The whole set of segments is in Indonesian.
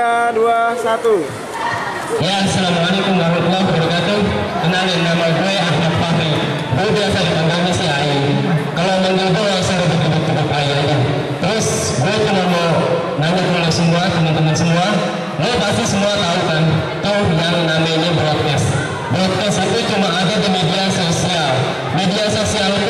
Tiga, dua, satu. Ya, Assalamualaikum warahmatullahi wabarakatuh. Kenalin nama gue Ahmad Fahri. Gue biasa dipanggilnya si Ai. Kalau manggil gue saya betul-betul Ai aja. Terus gue cuma mau nanya ke semua, teman-teman semua. Lo pasti semua tahu kan, tuh yang namanya broadcast. Broadcast itu cuma ada di media sosial. Media sosial itu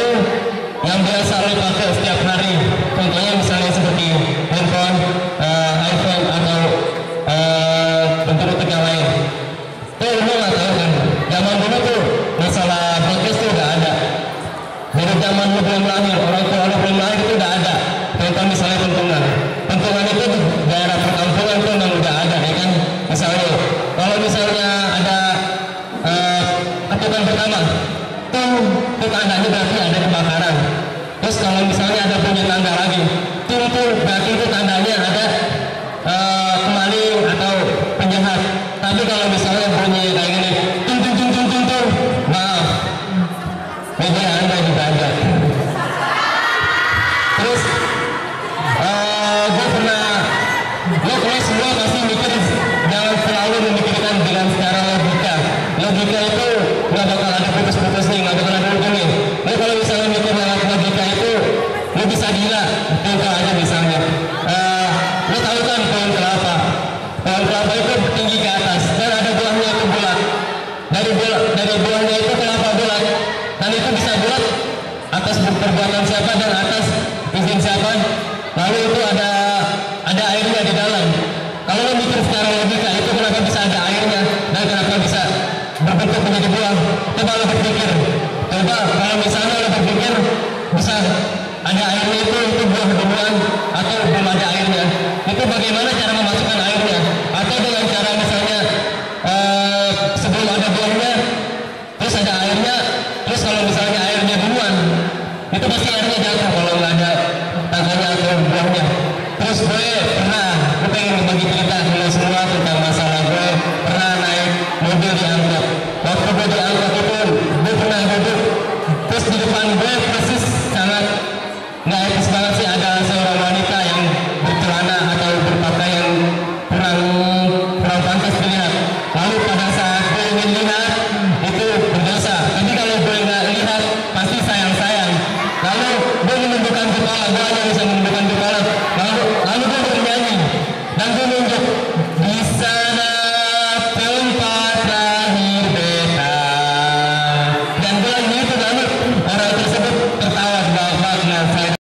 zaman lu belum lahir, orang tua lu belum lahir itu udah ada. Contoh misalnya pentungan. Pentungan itu daerah perkampungan tuh memang udah ada ya kan. Misalnya kalau misalnya ada eh, ketukan pertama, tuh tuh tandanya berarti ada kebakaran. Terus kalau misalnya ada bunyi tanda lagi, media anda juga ada. Terus eh gue pernah, gue kalau semua pasti mikir jangan selalu memikirkan dengan secara logika. Logika itu nggak bakal ada putus-putus nih, nggak bakal ada ujungnya. Lo kalau misalnya mikir lewat logika itu, lo bisa gila. Contoh aja misalnya, eh lo tahu kan pohon kelapa? Pohon kelapa itu atas perbuatan siapa dan atas izin siapa. Lalu itu ada ada airnya di dalam. Kalau lo mikir secara logika itu kenapa bisa ada airnya dan kenapa bisa berbentuk menjadi buah? Coba lo berpikir. Coba kalau misalnya lo berpikir bisa ada airnya itu itu buah buahan atau belum ada airnya. Itu bagaimana cara memasukkan airnya? itu pasti RW jaya kalau nggak ada tangannya atau buahnya. Terus gue pernah gue pengen berbagi cerita dulu semua tentang masalah gue. Pernah naik mobil diangkut waktu gue diangkut itu gue pernah duduk terus di depan gue பதினைந்து